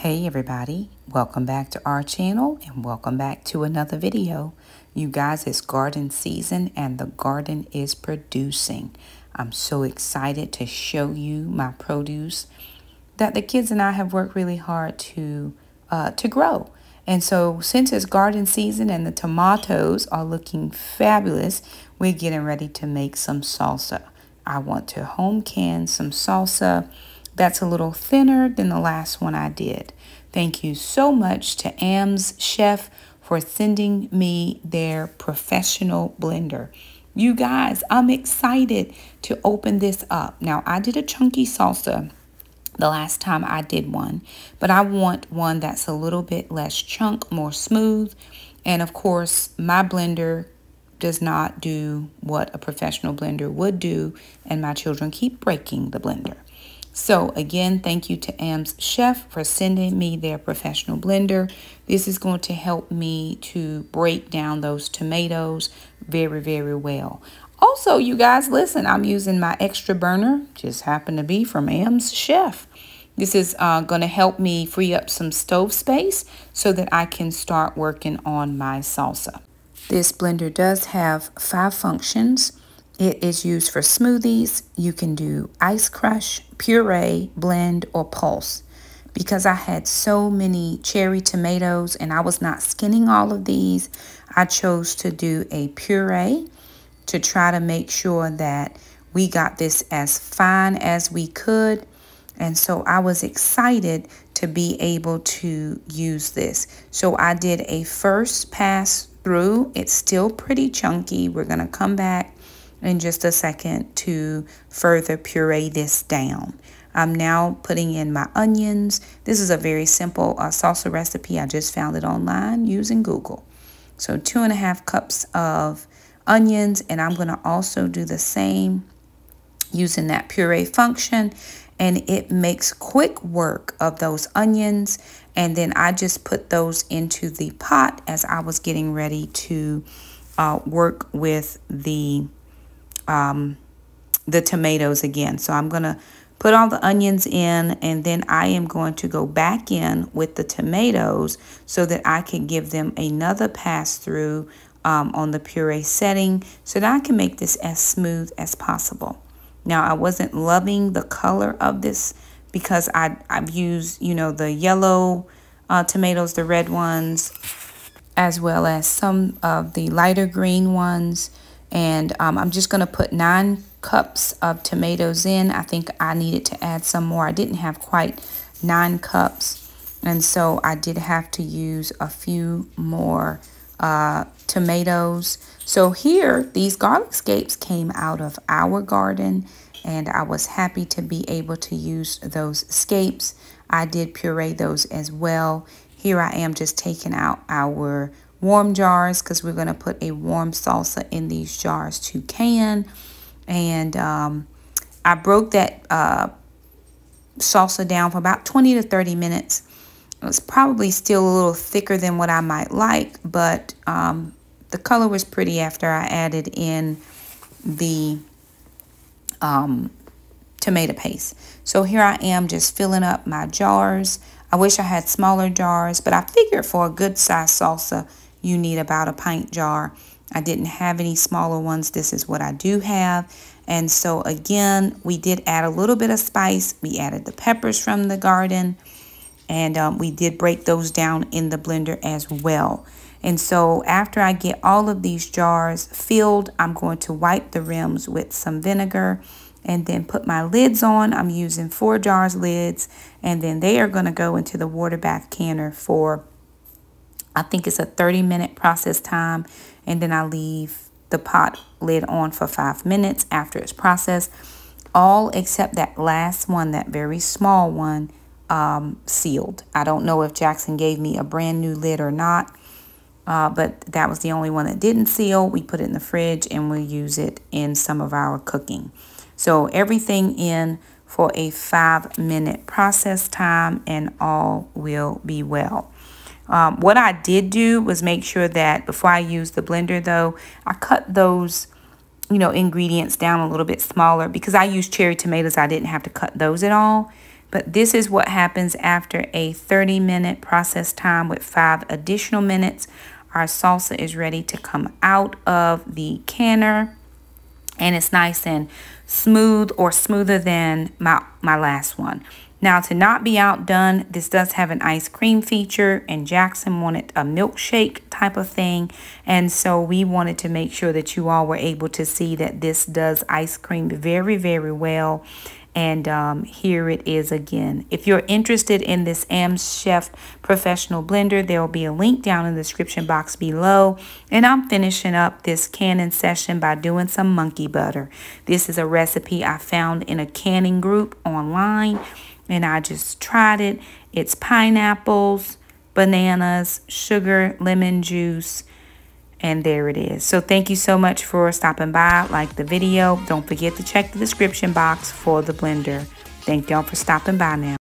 Hey everybody, welcome back to our channel and welcome back to another video. You guys, it's garden season and the garden is producing. I'm so excited to show you my produce that the kids and I have worked really hard to uh, to grow. And so since it's garden season and the tomatoes are looking fabulous, we're getting ready to make some salsa. I want to home can some salsa that's a little thinner than the last one I did. Thank you so much to Amzchef for sending me their professional blender. You guys, I'm excited to open this up. Now, I did a chunky salsa the last time I did one, but I want one that's a little bit less chunk, more smooth. And of course, my blender does not do what a professional blender would do, and my children keep breaking the blender. So again, thank you to Amzchef for sending me their professional blender. This is going to help me to break down those tomatoes very, very well. Also, you guys, listen, I'm using my extra burner, just happened to be from Amzchef. This is uh, going to help me free up some stove space so that I can start working on my salsa. This blender does have five functions. It is used for smoothies. You can do ice crush, puree, blend, or pulse. Because I had so many cherry tomatoes and I was not skinning all of these, I chose to do a puree to try to make sure that we got this as fine as we could. And so I was excited to be able to use this. So I did a first pass through. It's still pretty chunky. We're going to come back in just a second to further puree this down. I'm now putting in my onions. This is a very simple uh, salsa recipe. I just found it online using Google. So two and a half cups of onions and I'm going to also do the same using that puree function and it makes quick work of those onions and then I just put those into the pot as I was getting ready to uh, work with the um, the tomatoes again. So I'm going to put all the onions in and then I am going to go back in with the tomatoes so that I can give them another pass through um, on the puree setting so that I can make this as smooth as possible. Now I wasn't loving the color of this because I, I've used, you know, the yellow uh, tomatoes, the red ones, as well as some of the lighter green ones. And um, I'm just going to put nine cups of tomatoes in. I think I needed to add some more. I didn't have quite nine cups. And so I did have to use a few more uh, tomatoes. So here, these garlic scapes came out of our garden. And I was happy to be able to use those scapes. I did puree those as well. Here I am just taking out our warm jars because we're going to put a warm salsa in these jars to can. And um, I broke that uh, salsa down for about 20 to 30 minutes. It's probably still a little thicker than what I might like, but um, the color was pretty after I added in the um, tomato paste. So here I am just filling up my jars. I wish I had smaller jars, but I figured for a good size salsa, you need about a pint jar. I didn't have any smaller ones. This is what I do have. And so again, we did add a little bit of spice. We added the peppers from the garden. And um, we did break those down in the blender as well. And so after I get all of these jars filled, I'm going to wipe the rims with some vinegar and then put my lids on. I'm using ForJars lids and then they are going to go into the water bath canner for I think it's a 30 minute process time and then I leave the pot lid on for five minutes after it's processed. All except that last one, that very small one, um, sealed. I don't know if Jackson gave me a brand new lid or not, uh, but that was the only one that didn't seal. We put it in the fridge and we'll use it in some of our cooking. So everything in for a five minute process time and all will be well. Um, what I did do was make sure that before I used the blender though, I cut those you know, ingredients down a little bit smaller because I used cherry tomatoes. I didn't have to cut those at all. But this is what happens after a 30 minute process time with five additional minutes. Our salsa is ready to come out of the canner and it's nice and smooth or smoother than my, my last one. Now, to not be outdone, this does have an ice cream feature, and Jackson wanted a milkshake type of thing. And so we wanted to make sure that you all were able to see that this does ice cream very, very well. And um, here it is again. If you're interested in this Amzchef Professional Blender, there will be a link down in the description box below. And I'm finishing up this canning session by doing some monkey butter. This is a recipe I found in a canning group online. And I just tried it. It's pineapples, bananas, sugar, lemon juice, and there it is. So thank you so much for stopping by. Like the video. Don't forget to check the description box for the blender. Thank y'all for stopping by now.